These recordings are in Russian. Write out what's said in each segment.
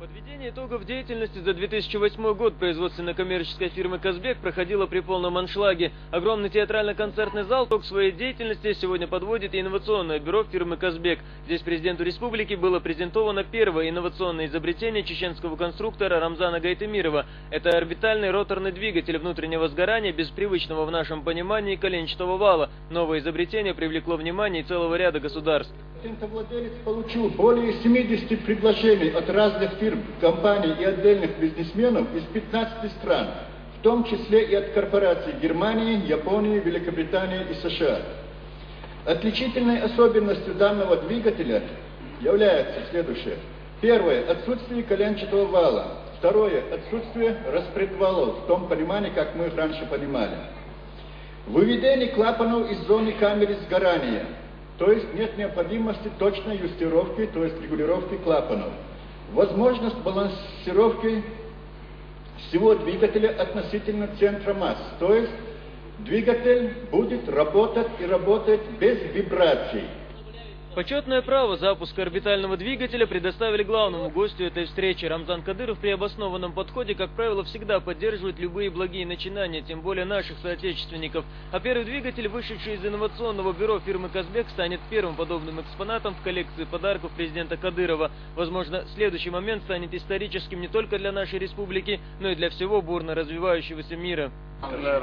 Подведение итогов деятельности за 2008 год производственно-коммерческой фирмы «Казбек» проходило при полном аншлаге. Огромный театрально-концертный зал к своей деятельности сегодня подводит инновационное бюро фирмы «Казбек». Здесь президенту республики было презентовано первое инновационное изобретение чеченского конструктора Рамзана Гайтемирова. Это орбитальный роторный двигатель внутреннего сгорания без привычного в нашем понимании коленчатого вала. Новое изобретение привлекло внимание целого ряда государств. Патентовладелец получил более 70 предложений от разных фирм, компаний и отдельных бизнесменов из 15 стран, в том числе и от корпораций Германии, Японии, Великобритании и США. Отличительной особенностью данного двигателя является следующее. Первое – отсутствие коленчатого вала. Второе – отсутствие распредвалов, в том понимании, как мы их раньше понимали. Выведение клапанов из зоны камеры сгорания – то есть нет необходимости точной юстировки, то есть регулировки клапанов. Возможность балансировки всего двигателя относительно центра масс. То есть двигатель будет работать и работать без вибраций. Почетное право запуска орбитального двигателя предоставили главному гостю этой встречи. Рамзан Кадыров при обоснованном подходе, как правило, всегда поддерживает любые благие начинания, тем более наших соотечественников. А первый двигатель, вышедший из инновационного бюро фирмы «Казбек», станет первым подобным экспонатом в коллекции подарков президента Кадырова. Возможно, следующий момент станет историческим не только для нашей республики, но и для всего бурно развивающегося мира. Уже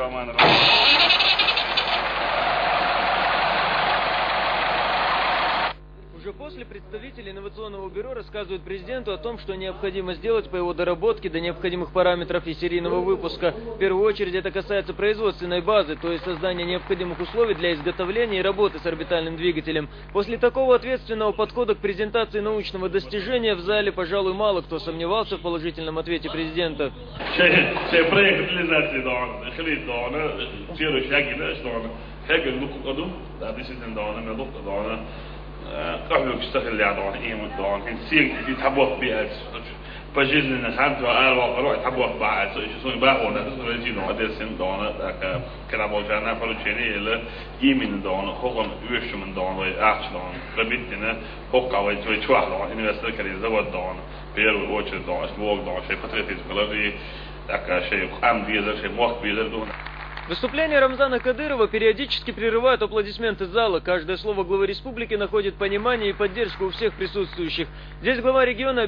после представители инновационного бюро рассказывают президенту о том, что необходимо сделать по его доработке до необходимых параметров и серийного выпуска. В первую очередь это касается производственной базы, то есть создания необходимых условий для изготовления и работы с орбитальным двигателем. После такого ответственного подхода к презентации научного достижения в зале, пожалуй, мало кто сомневался в положительном ответе президента. قبل ما بيستغل اللي عدوان ايه يشتغل العدوانيين والدوانيين سير يتحبوا بيها فجيز من الحمد وقالوا قالوا يتحبوا بعض يسون باهو رجي نوع دي سن دوانا كلابو جانا فلو جيني إلا يمين دوانا هو يوش من دوانا وي اعش دوانا قبيتنا هو وي توي تواح دوانا إني بس ذكر يزود دوانا بيال وجه دوانا اسمه وقت دوانا شيء فتريتي تيز قلبي شيء قام بيزر شيء موخ بيزر دوانا Выступление Рамзана Кадырова периодически прерывают аплодисменты зала. Каждое слово главы республики находит понимание и поддержку у всех присутствующих. Здесь глава региона